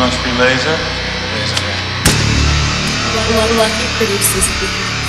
must be Laser. Laser. Lucky